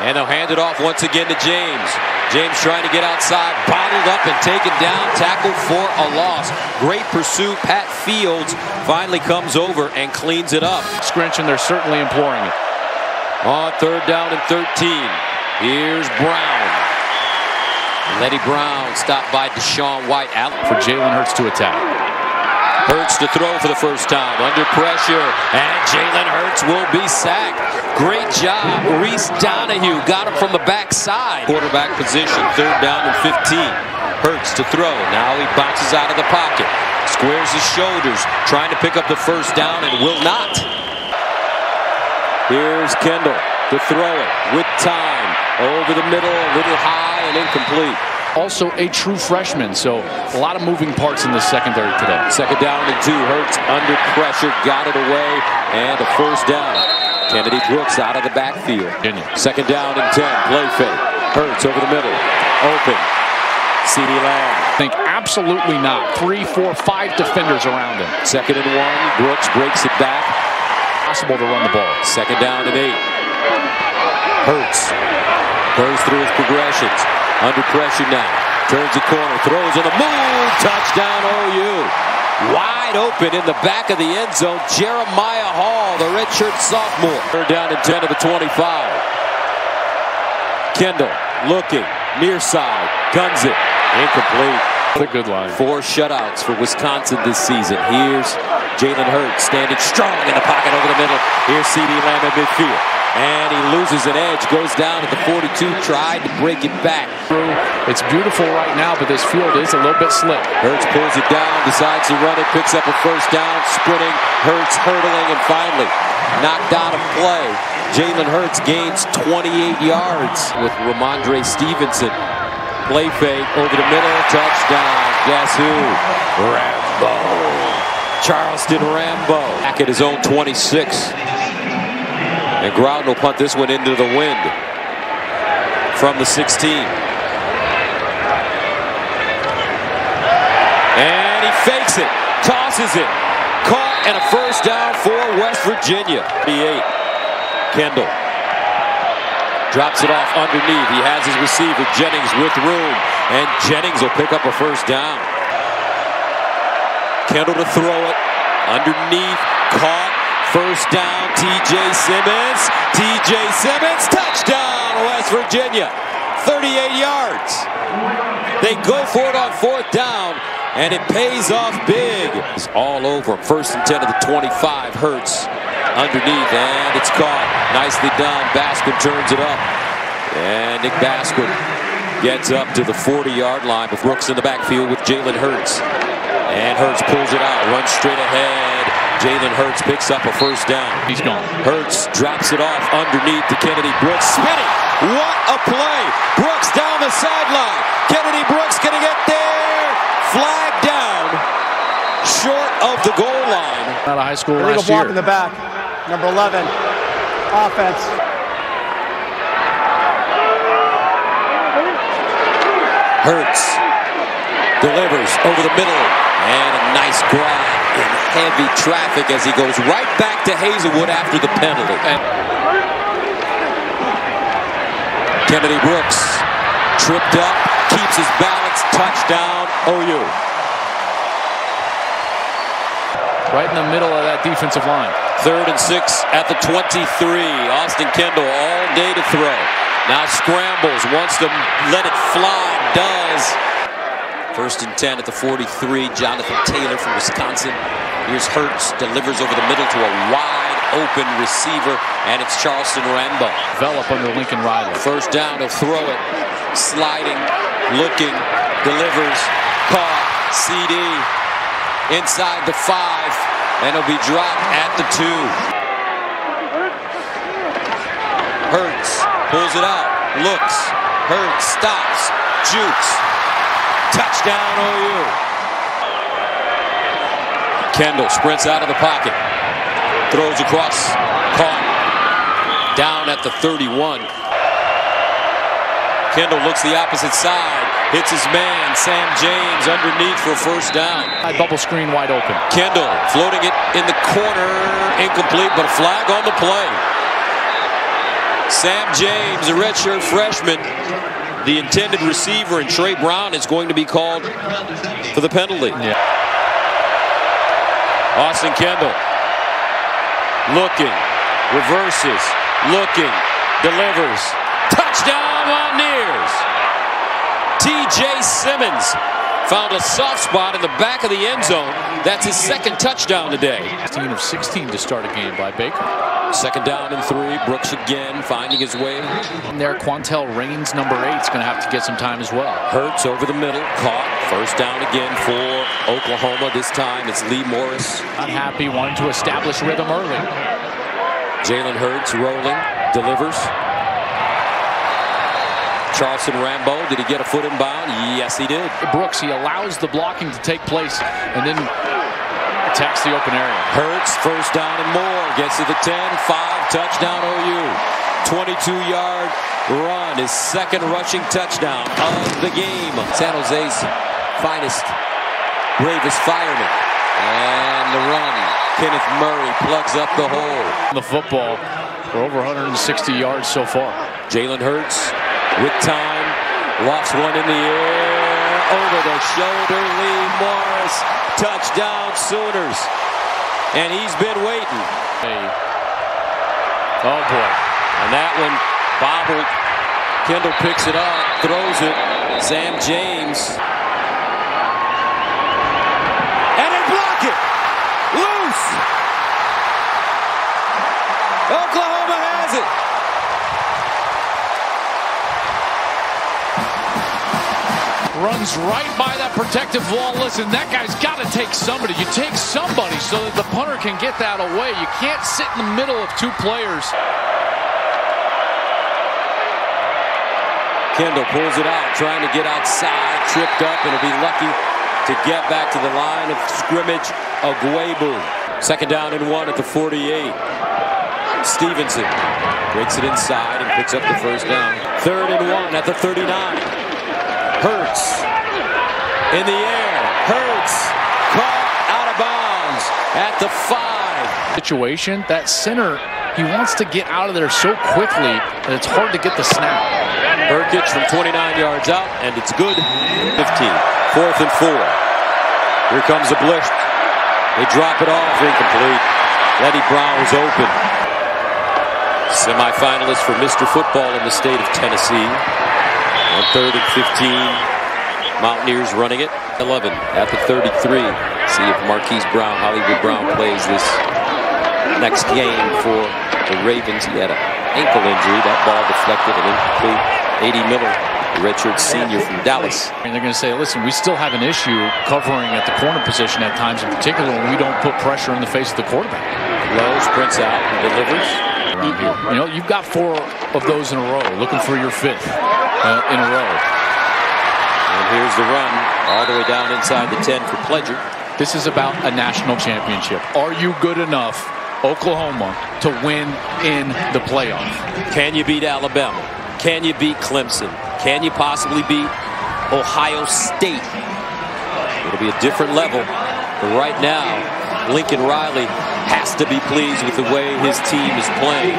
And they'll hand it off once again to James. James trying to get outside, bottled up and taken down, tackled for a loss. Great pursuit. Pat Fields finally comes over and cleans it up. Scrinch, and they're certainly imploring it. On third down and 13. Here's Brown. Leddie Brown stopped by DaShaun White out for Jalen Hurts to attack. Hurts to throw for the first time under pressure, and Jalen Hurts will be sacked. Great job. Reese Donahue got him from the backside. Quarterback position, third down and 15. Hurts to throw. Now he bounces out of the pocket. Squares his shoulders, trying to pick up the first down and will not. Here's Kendall to throw it with time. Over the middle, a little high and incomplete. Also a true freshman, so a lot of moving parts in the secondary today. Second down and two. Hurts under pressure, got it away, and a first down. Kennedy Brooks out of the backfield. Virginia. Second down and 10. Play fake. Hurts over the middle. Open. CeeDee Lamb. think absolutely not. Three, four, five defenders around him. Second and one. Brooks breaks it back. Possible to run the ball. Second down and eight. Hurts goes through his progressions. Under pressure now. Turns the corner. Throws on the move. Touchdown OU. Wide open in the back of the end zone. Jeremiah Hall, the redshirt sophomore. Third down and 10 of the 25. Kendall looking. Near side. Guns it. Incomplete. What a good line. Four shutouts for Wisconsin this season. Here's Jalen Hurts standing strong in the pocket over the middle. Here's CeeDee Lamb at midfield. And he loses an edge, goes down at the 42, tried to break it back. It's beautiful right now, but this field is a little bit slick. Hurts pulls it down, decides to run it, picks up a first down, sprinting, Hurts hurdling, and finally knocked out of play. Jalen Hurts gains 28 yards with Rhamondre Stevenson. Play fake over the middle, touchdown. Guess who? Rambo. Charleston Rambo. Back at his own 26. And Growden will punt this one into the wind from the 16. And he fakes it, tosses it, caught, and a first down for West Virginia. 38. Kendall drops it off underneath. He has his receiver, Jennings, with room, and Jennings will pick up a first down. Kendall to throw it underneath, caught, First down, TJ Simmons. TJ Simmons, touchdown, West Virginia. 38 yards. They go for it on fourth down, and it pays off big. It's all over. First and 10 of the 25. Hurts underneath, and it's caught. Nicely done. Basquine turns it up. And Nick Basquine gets up to the 40-yard line with Brooks in the backfield with Jalen Hurts. And Hurts pulls it out, runs straight ahead. Jalen Hurts picks up a first down. He's gone. Hurts drops it off underneath to Kennedy Brooks. Spinning. What a play. Brooks down the sideline. Kennedy Brooks going to get there. Flag down. Short of the goal line. Out of high school Illegal last block year. in the back. Number 11. Offense. Hurts delivers over the middle. And a nice grab in heavy traffic as he goes right back to Hazelwood after the penalty. And Kennedy Brooks tripped up, keeps his balance, touchdown OU. Right in the middle of that defensive line. Third and six at the 23. Austin Kendall all day to throw. Now scrambles, wants to let it fly, does. First and 10 at the 43. Jonathan Taylor from Wisconsin. Here's Hurts, delivers over the middle to a wide open receiver, and it's Charleston Rambo. Develop under Lincoln Riley. First down, he'll throw it. Sliding, looking, delivers, caught, CeeDee. Inside the five, and it'll be dropped at the two. Hurts, pulls it out, looks, Hurts, stops, jukes, Touchdown OU. Kendall sprints out of the pocket. Throws across. Caught. Down at the 31. Kendall looks the opposite side. Hits his man, Sam James, underneath for first down. Bubble screen wide open. Kendall floating it in the corner. Incomplete, but a flag on the play. Sam James, a redshirt freshman, the intended receiver, and Trey Brown is going to be called for the penalty. Yeah. Austin Kendall looking, reverses, looking, delivers. Touchdown Mountaineers! TJ Simmons found a soft spot in the back of the end zone. That's his second touchdown today. 15 of 16 to start a game by Baker. Second down and three. Brooks again finding his way. And there, Quantel Raines, number eight, is going to have to get some time as well. Hurts over the middle, caught. First down again for Oklahoma. This time it's Lee Morris. Unhappy, wanting to establish rhythm early. Jalen Hurts rolling, delivers. Charleston Rambo, did he get a foot in bound? Yes, he did. Brooks, he allows the blocking to take place and then attacks the open area. Hurts, first down and more. Gets to the 10, 5, touchdown OU. 22-yard run, his second rushing touchdown of the game. San Jose's finest, bravest fireman. And the run. Kenneth Murray plugs up the hole. The football for over 160 yards so far. Jalen Hurts with time, lofts one in the air, over the shoulder, Lee Morris, touchdown Sooners. And he's been waiting. Oh boy. And that one bobbled. Kendall picks it up, throws it. Sam James. Runs right by that protective wall. Listen, that guy's got to take somebody. You take somebody so that the punter can get that away. You can't sit in the middle of two players. Kendall pulls it out, trying to get outside, tripped up, and will be lucky to get back to the line of scrimmage. Ugwoegbu. Second down and one at the 48. Stevenson breaks it inside and picks up the first down. Third and one at the 39. Hurts in the air. Hurts caught out of bounds at the five. Situation, that center, he wants to get out of there so quickly that it's hard to get the snap. Brkic from 29 yards out, and it's good. 15. Fourth and four. Here comes the blitz. They drop it off, incomplete. Leddie Brown was open. Semifinalist for Mr. Football in the state of Tennessee. On third and 15. Mountaineers running it. 11 at the 33. See if Marquise Brown, Hollywood Brown plays this next game for the Ravens. He had an ankle injury. That ball deflected and incomplete. A.D. Miller, redshirt senior from Dallas. And they're going to say, listen, we still have an issue covering at the corner position at times, in particular when we don't put pressure in the face of the quarterback. Lowe sprints out and delivers. You know, you've got four of those in a row, looking for your fifth uh, in a row. And here's the run all the way down inside the 10 for Pledger. This is about a national championship. Are you good enough, Oklahoma, to win in the playoff? Can you beat Alabama? Can you beat Clemson? Can you possibly beat Ohio State? It'll be a different level. But right now, Lincoln Riley has to be pleased with the way his team is playing.